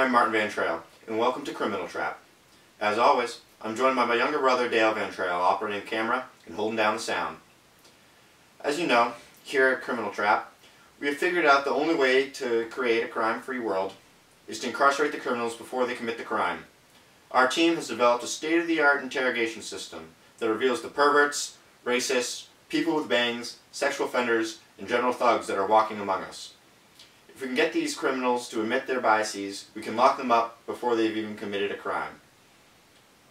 I'm Martin Van Trail, and welcome to Criminal Trap. As always, I'm joined by my younger brother Dale Van Trail, operating the camera and holding down the sound. As you know, here at Criminal Trap, we have figured out the only way to create a crime-free world is to incarcerate the criminals before they commit the crime. Our team has developed a state-of-the-art interrogation system that reveals the perverts, racists, people with bangs, sexual offenders, and general thugs that are walking among us. If we can get these criminals to admit their biases, we can lock them up before they've even committed a crime.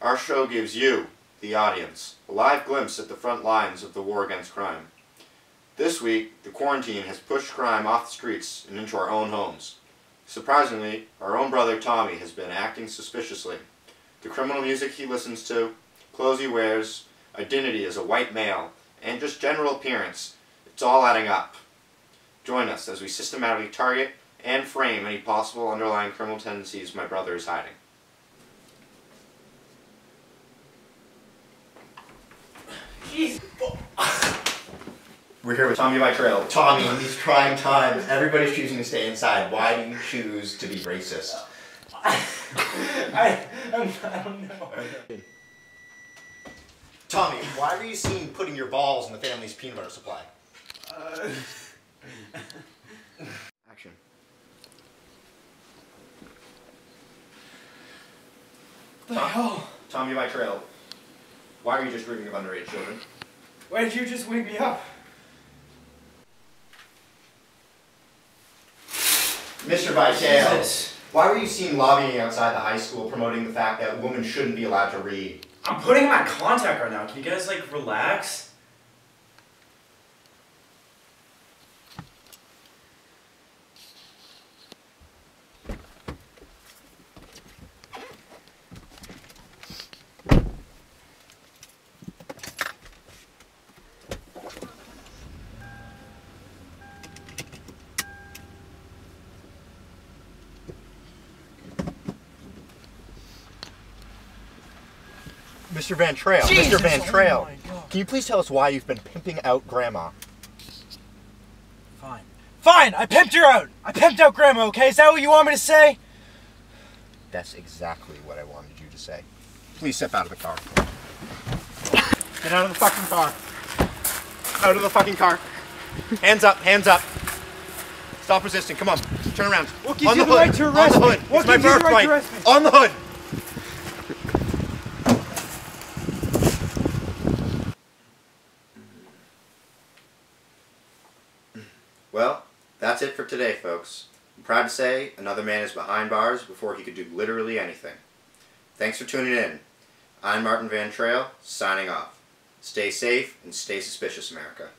Our show gives you, the audience, a live glimpse at the front lines of the war against crime. This week, the quarantine has pushed crime off the streets and into our own homes. Surprisingly, our own brother Tommy has been acting suspiciously. The criminal music he listens to, clothes he wears, identity as a white male, and just general appearance, it's all adding up. Join us as we systematically target and frame any possible underlying criminal tendencies my brother is hiding. Jeez. We're here with Tommy Van Trail. Tommy, in these trying times, everybody's choosing to stay inside. Why do you choose to be racist? I, I'm, I don't know. Tommy, why were you seen putting your balls in the family's peanut butter supply? Uh, the hell? Tommy Van Trail. Why are you just dreaming of underage children? Why did you just wake me up? Mr. Van Trail, Jesus. why were you seen lobbying outside the high school promoting the fact that women shouldn't be allowed to read? I'm putting in my contact right now. Can you guys like relax? Mr. Van Trail, Jesus, Mr. Van oh Trail, my God. can you please tell us why you've been pimping out Grandma? Fine. Fine, I pimped her out. I pimped out grandma, okay? Is that what you want me to say? That's exactly what I wanted you to say. Please step out of the car. Get out of the fucking car. Out of the fucking car. Hands up, hands up. Stop resisting. Come on. Turn around. What gives on you the the hood. right to on arrest the me? What it's gives you the right to arrest me? On the hood. That's it for today, folks. I'm proud to say another man is behind bars before he could do literally anything. Thanks for tuning in. I'm Martin Van Trail, signing off. Stay safe and stay suspicious, America.